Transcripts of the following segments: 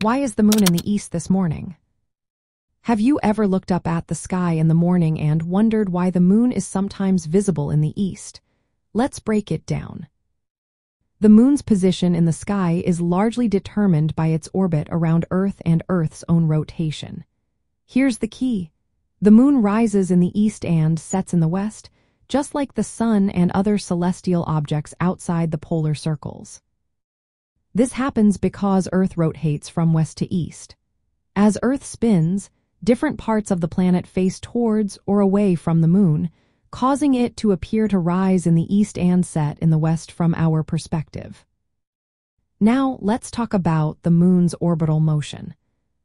Why is the moon in the east this morning? Have you ever looked up at the sky in the morning and wondered why the moon is sometimes visible in the east? Let's break it down. The moon's position in the sky is largely determined by its orbit around Earth and Earth's own rotation. Here's the key. The moon rises in the east and sets in the west, just like the sun and other celestial objects outside the polar circles. This happens because Earth rotates from west to east. As Earth spins, different parts of the planet face towards or away from the moon, causing it to appear to rise in the east and set in the west from our perspective. Now, let's talk about the moon's orbital motion.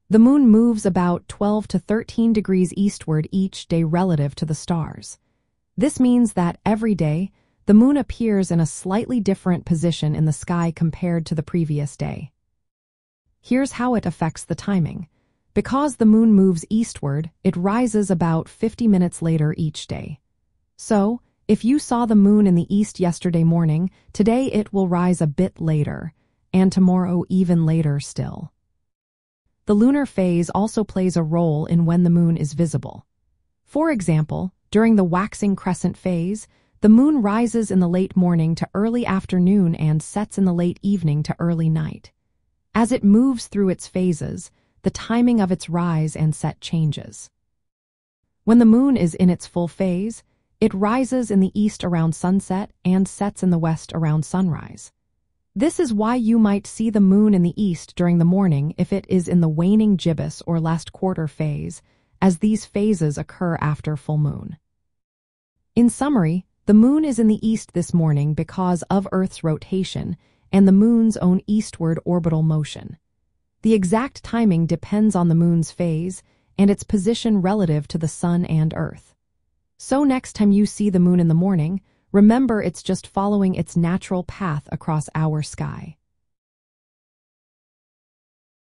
The moon moves about 12 to 13 degrees eastward each day relative to the stars. This means that every day, the moon appears in a slightly different position in the sky compared to the previous day. Here's how it affects the timing. Because the moon moves eastward, it rises about 50 minutes later each day. So, if you saw the moon in the east yesterday morning, today it will rise a bit later, and tomorrow even later still. The lunar phase also plays a role in when the moon is visible. For example, during the waxing crescent phase, the moon rises in the late morning to early afternoon and sets in the late evening to early night. As it moves through its phases, the timing of its rise and set changes. When the moon is in its full phase, it rises in the east around sunset and sets in the west around sunrise. This is why you might see the moon in the east during the morning if it is in the waning gibbous or last quarter phase, as these phases occur after full moon. In summary, the moon is in the east this morning because of Earth's rotation and the moon's own eastward orbital motion. The exact timing depends on the moon's phase and its position relative to the sun and Earth. So next time you see the moon in the morning, remember it's just following its natural path across our sky.